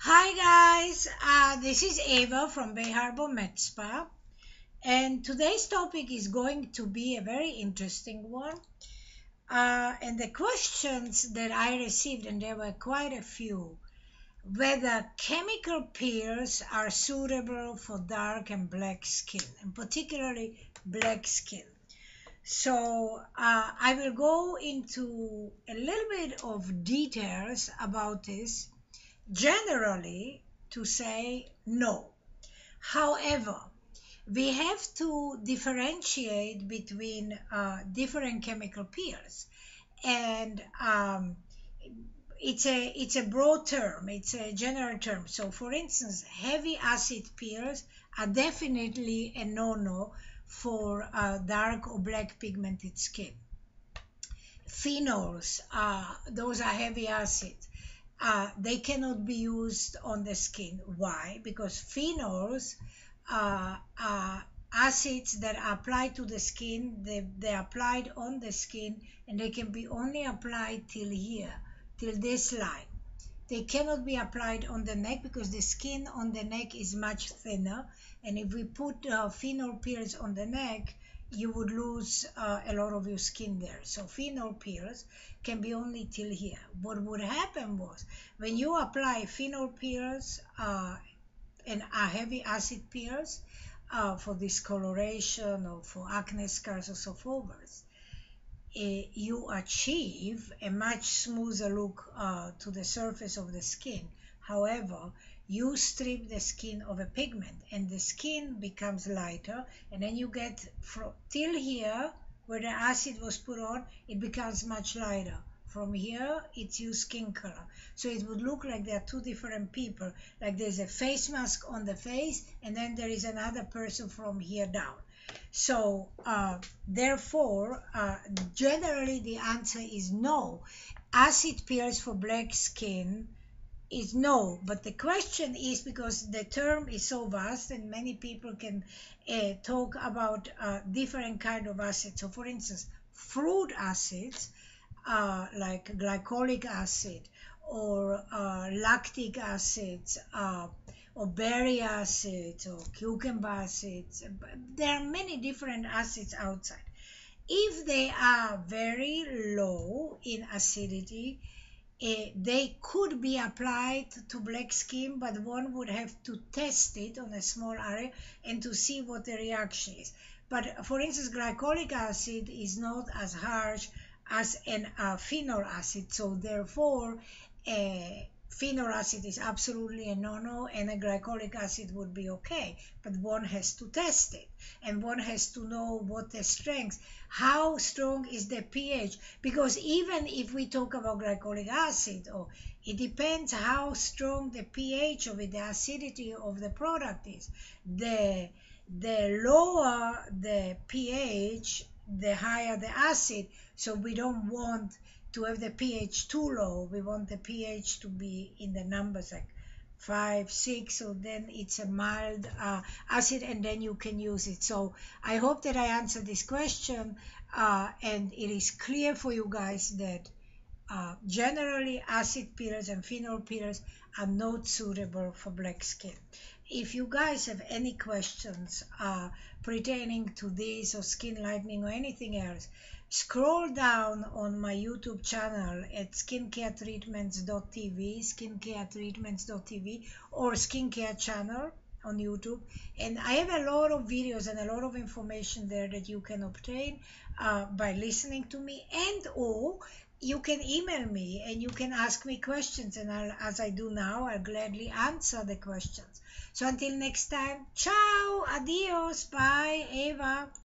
Hi guys, uh, this is Eva from Bay Harbour Med Spa, and today's topic is going to be a very interesting one. Uh, and the questions that I received, and there were quite a few, whether chemical peels are suitable for dark and black skin, and particularly black skin. So uh, I will go into a little bit of details about this generally to say no. However, we have to differentiate between uh, different chemical peels, and um, it's a it's a broad term. It's a general term. So, for instance, heavy acid peels are definitely a no-no for uh, dark or black pigmented skin. Phenols, uh, those are heavy acids uh, they cannot be used on the skin. Why? Because phenols uh, are acids that are applied to the skin, they, they're applied on the skin, and they can be only applied till here, till this line. They cannot be applied on the neck because the skin on the neck is much thinner. And if we put uh, phenol peels on the neck, you would lose uh, a lot of your skin there. So phenol peels can be only till here. What would happen was when you apply phenol peels uh, and a heavy acid peels uh, for discoloration or for acne scars or so forth, uh, you achieve a much smoother look uh, to the surface of the skin. However, you strip the skin of a pigment and the skin becomes lighter and then you get from till here where the acid was put on it becomes much lighter. From here it's your skin color. So it would look like there are two different people like there's a face mask on the face and then there is another person from here down. So uh, therefore uh, generally the answer is no. Acid peels for black skin is no but the question is because the term is so vast and many people can uh, talk about uh, different kind of acids so for instance fruit acids uh, like glycolic acid or uh, lactic acids uh, or berry acids or cucumber acids there are many different acids outside. If they are very low in acidity uh, they could be applied to black skin, but one would have to test it on a small area and to see what the reaction is. But for instance, glycolic acid is not as harsh as an uh, phenol acid, so therefore, uh, phenol acid is absolutely a no-no and a glycolic acid would be okay but one has to test it and one has to know what the strength how strong is the ph because even if we talk about glycolic acid or oh, it depends how strong the ph of it the acidity of the product is. The the lower the ph the higher the acid so we don't want to have the pH too low. We want the pH to be in the numbers like five, six, so then it's a mild uh, acid and then you can use it. So I hope that I answered this question uh, and it is clear for you guys that uh, generally acid peels and phenol peels are not suitable for black skin. If you guys have any questions uh, pertaining to this or skin lightening or anything else, scroll down on my YouTube channel at skincaretreatments.tv, skincaretreatments.tv, or skincare channel on YouTube. And I have a lot of videos and a lot of information there that you can obtain uh, by listening to me and or you can email me and you can ask me questions and I'll, as I do now, I'll gladly answer the questions. So until next time, ciao, adios, bye, Eva.